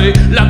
La